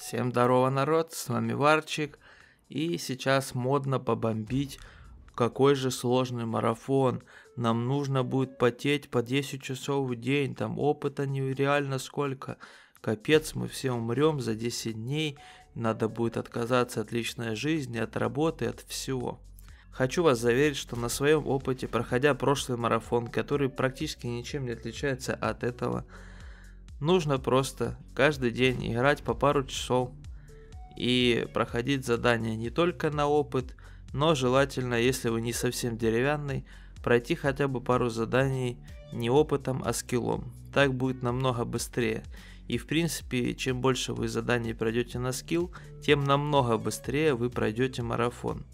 Всем здорово, народ, с вами Варчик, и сейчас модно побомбить. Какой же сложный марафон, нам нужно будет потеть по 10 часов в день, там опыта нереально сколько. Капец, мы все умрем за 10 дней, надо будет отказаться от личной жизни, от работы, от всего. Хочу вас заверить, что на своем опыте, проходя прошлый марафон, который практически ничем не отличается от этого, Нужно просто каждый день играть по пару часов и проходить задания не только на опыт, но желательно, если вы не совсем деревянный, пройти хотя бы пару заданий не опытом, а скиллом. Так будет намного быстрее. И в принципе, чем больше вы заданий пройдете на скилл, тем намного быстрее вы пройдете марафон.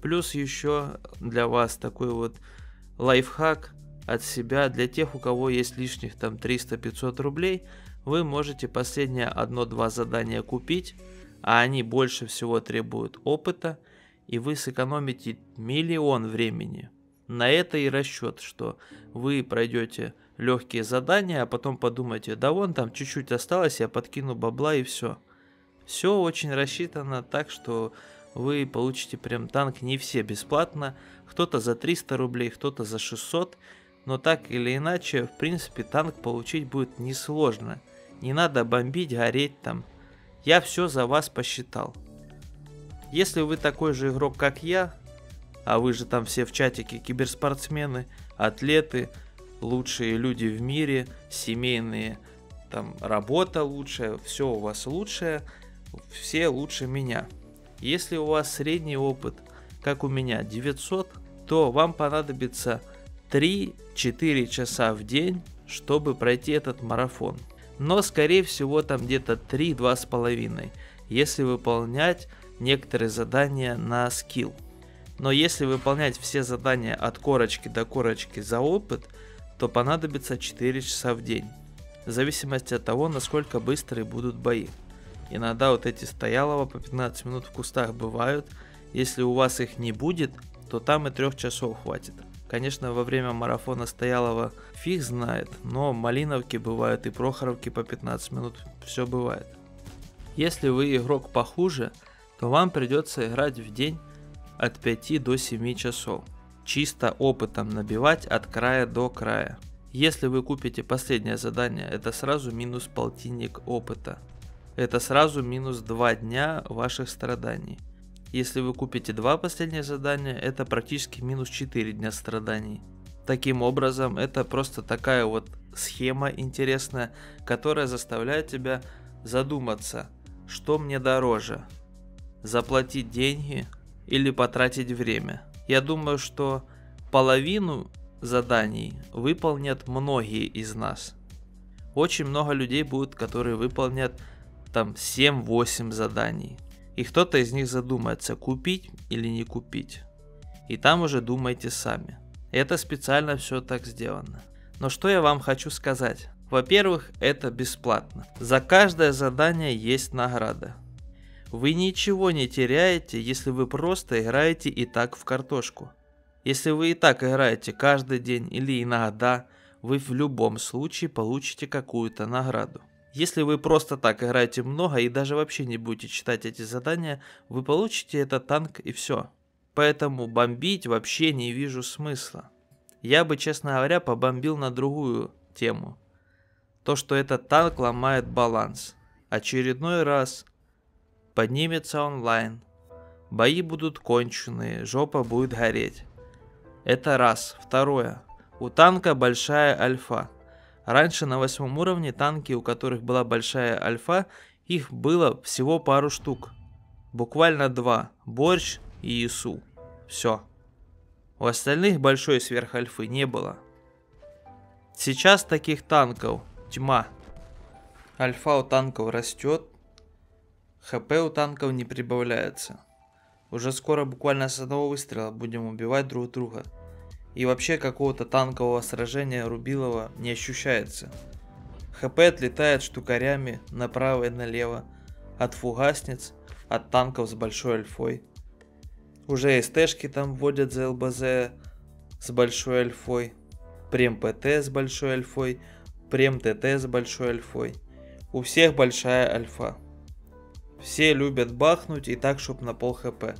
Плюс еще для вас такой вот лайфхак от себя. Для тех, у кого есть лишних там 300-500 рублей, вы можете последнее одно-два задания купить, а они больше всего требуют опыта, и вы сэкономите миллион времени. На это и расчет, что вы пройдете легкие задания, а потом подумаете, да вон там чуть-чуть осталось, я подкину бабла и все. Все очень рассчитано так, что вы получите прям танк не все бесплатно, кто-то за 300 рублей, кто-то за 600, но так или иначе, в принципе, танк получить будет несложно. Не надо бомбить, гореть там. Я все за вас посчитал. Если вы такой же игрок, как я, а вы же там все в чатике киберспортсмены, атлеты, лучшие люди в мире, семейные, там работа лучшая, все у вас лучшее, все лучше меня. Если у вас средний опыт, как у меня, 900, то вам понадобится 3-4 часа в день, чтобы пройти этот марафон. Но скорее всего там где-то 3-2,5, если выполнять некоторые задания на скилл. Но если выполнять все задания от корочки до корочки за опыт, то понадобится 4 часа в день. В зависимости от того, насколько быстрые будут бои. Иногда вот эти стоялова по 15 минут в кустах бывают. Если у вас их не будет, то там и 3 часов хватит. Конечно, во время марафона Стоялова фиг знает, но Малиновки бывают и Прохоровки по 15 минут, все бывает. Если вы игрок похуже, то вам придется играть в день от 5 до 7 часов. Чисто опытом набивать от края до края. Если вы купите последнее задание, это сразу минус полтинник опыта. Это сразу минус 2 дня ваших страданий. Если вы купите два последних задания, это практически минус 4 дня страданий. Таким образом, это просто такая вот схема интересная, которая заставляет тебя задуматься, что мне дороже, заплатить деньги или потратить время. Я думаю, что половину заданий выполнят многие из нас. Очень много людей будет, которые выполнят там 7-8 заданий. И кто-то из них задумается, купить или не купить. И там уже думайте сами. Это специально все так сделано. Но что я вам хочу сказать? Во-первых, это бесплатно. За каждое задание есть награда. Вы ничего не теряете, если вы просто играете и так в картошку. Если вы и так играете каждый день или иногда, вы в любом случае получите какую-то награду. Если вы просто так играете много и даже вообще не будете читать эти задания, вы получите этот танк и все. Поэтому бомбить вообще не вижу смысла. Я бы, честно говоря, побомбил на другую тему. То, что этот танк ломает баланс. Очередной раз поднимется онлайн. Бои будут конченые, жопа будет гореть. Это раз. Второе. У танка большая альфа. Раньше на восьмом уровне танки, у которых была большая альфа, их было всего пару штук. Буквально два. Борщ и Ису. Все. У остальных большой сверхальфы не было. Сейчас таких танков тьма. Альфа у танков растет, ХП у танков не прибавляется. Уже скоро буквально с одного выстрела будем убивать друг друга и вообще какого-то танкового сражения Рубилова не ощущается. ХП отлетает штукарями направо и налево, от фугасниц, от танков с большой альфой. Уже СТшки там вводят за ЛБЗ с большой альфой, прем ПТ с большой альфой, прем ТТ с большой альфой. У всех большая альфа. Все любят бахнуть и так, чтоб на пол хп.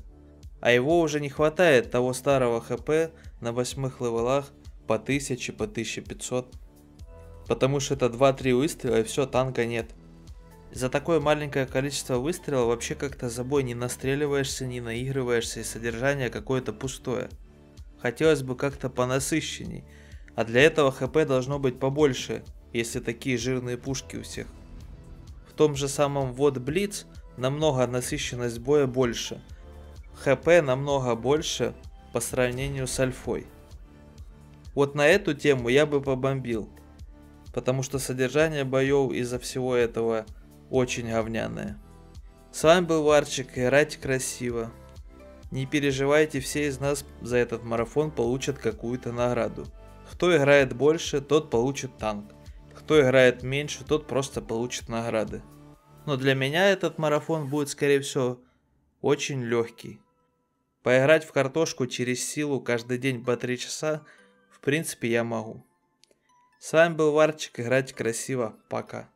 А его уже не хватает того старого хп на восьмых левелах по 1000, по 1500. Потому что это 2-3 выстрела и все, танка нет. За такое маленькое количество выстрелов вообще как-то за бой не настреливаешься, не наигрываешься и содержание какое-то пустое. Хотелось бы как-то понасыщенней. А для этого хп должно быть побольше, если такие жирные пушки у всех. В том же самом вот Блиц намного насыщенность боя больше. ХП намного больше по сравнению с Альфой. Вот на эту тему я бы побомбил. Потому что содержание боев из-за всего этого очень говняное. С вами был Варчик, играйте красиво. Не переживайте, все из нас за этот марафон получат какую-то награду. Кто играет больше, тот получит танк. Кто играет меньше, тот просто получит награды. Но для меня этот марафон будет, скорее всего, очень легкий. Поиграть в картошку через силу каждый день по 3 часа, в принципе, я могу. С вами был Варчик, играть красиво, пока.